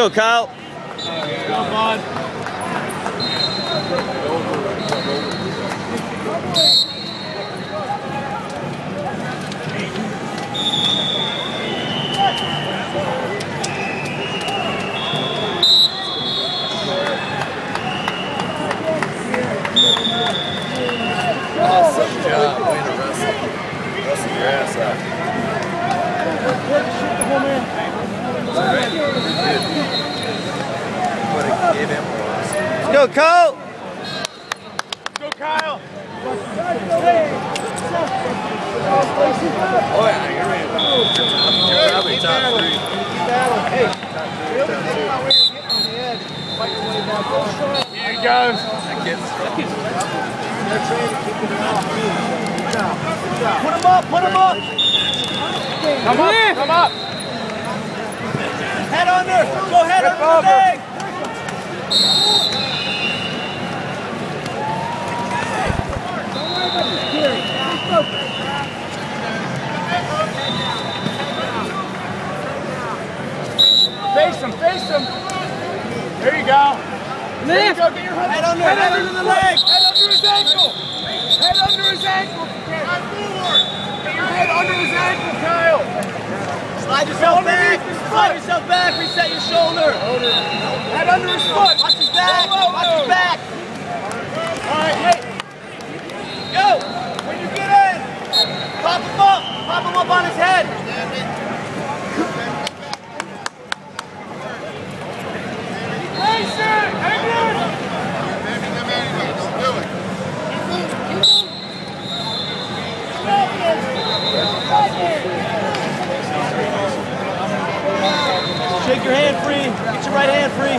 go, Kyle. Go, bud. Awesome job. Way to wrestle. Wrestle your ass off. Everybody gave him a loss. Let's go, Kyle. Go, Kyle. Oh yeah, you're right. You're probably top three. Here he goes. That kid's Put him up, put him up. Come up, come up. Head under. Go head Flip under the over. leg. Face him, face him. There you go. Head under, head under the leg. Head under his ankle. Head under his ankle. Head under his ankle, Kyle. Slide yourself back. Slide yourself back. Reset your shoulder. Head under his foot. Watch his back. Watch his back. All right, hey. Go. When you get in, Pop him up. Pop him up on his head. face it. Hang in. Shake your hand free. Get your right hand free.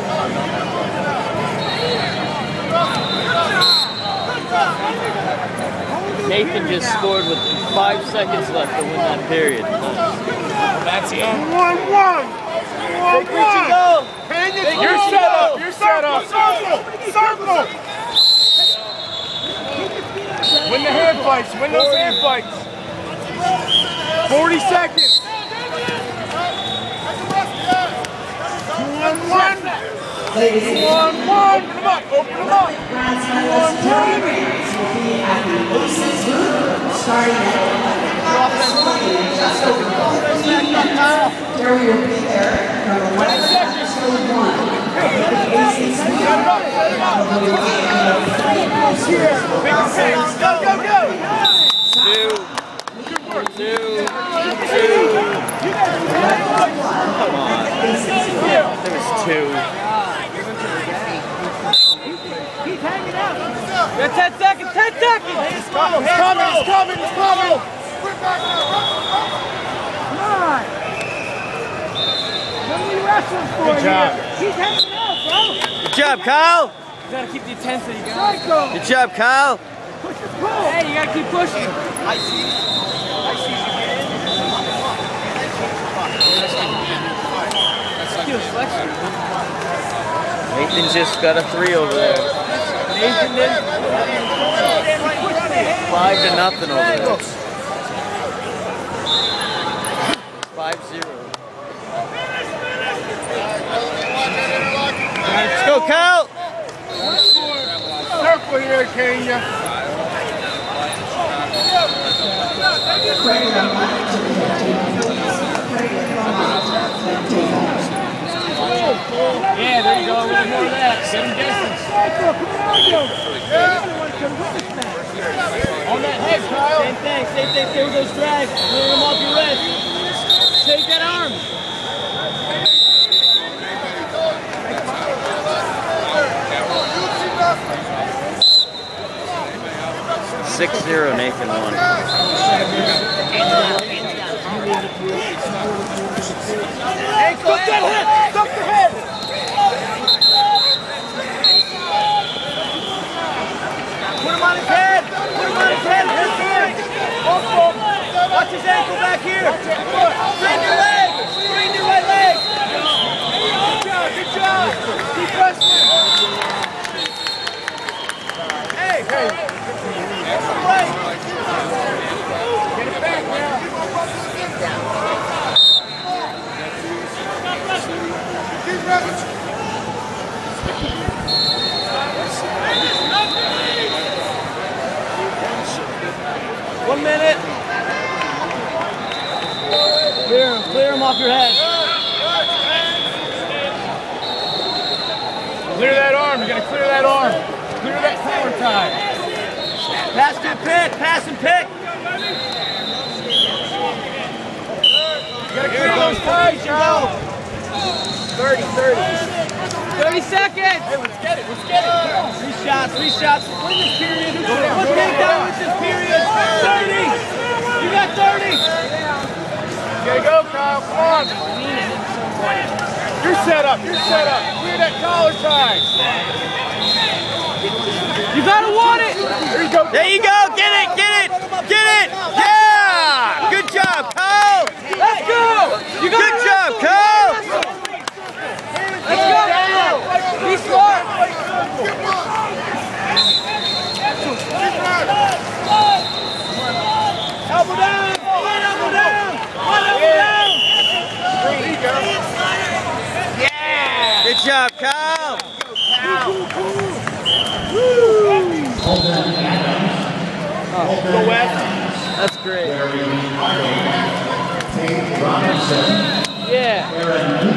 Nathan just scored with five seconds left to win that period. That's it. One, one. One, Big reach and go. You're set up. You're set up. Circle. Circle. Win the hand fights. Win those hand fights. 40 seconds. One, one. One, one. Open them up. Open them up. One, one. starting at 11:20, just over 15. There we will be there from 11 to 1. The Casey's Set it up. Set it up. Big. Go, go, go. Two, two, two. Come on. There was two. Got 10 seconds. 10 seconds. It's coming. It's coming. It's coming. Good job. Here? He's hanging out, bro. Good job, Kyle. You gotta keep the intensity going. Good job, Kyle. Hey, you gotta keep pushing. Nathan just got a three over there. Nathan did. Five to nothing over there. Five zero. Let's go, Kyle. Circle here, Kenya. Yeah, there you go. A little more of that. Get him distance. On that head, Kyle. Same thing. Same thing. Stay with those drags. Clear them off your wrist. Take that arm. Six zero. Nathan won. Hey, stop that head. Stop the head. Put him on his head. Put him on his head. His hand. Watch his ankle back here. Straighten your leg. Straighten your right leg. Good job. Good job. Keep pressing. Hey, hey. Right. Get it back now. Keep pressing. One minute. Clear him, clear him off your head. Clear that arm. You gotta clear that arm. Clear that collar tie. Pass to pick. Pass and pick. You gotta clear those ties, Joe. 30, 30. 30 seconds. Hey, let's get it. Let's get it. Three shots, three shots. Win this period. One go down, with this period. 30. You got 30. Okay, go, Kyle. Come on. You're set up. You're set up. Clear that collar tie. You gotta want it. There you go. There you go. Get it, get it, get it. Yeah. Good job, Kyle. Let's go. You gotta Good job, wrestle. Kyle. Let's go. Be smart. Elbow down. One elbow down. One elbow down. There you go. Good job, Kyle. Go west. That's great. Yeah.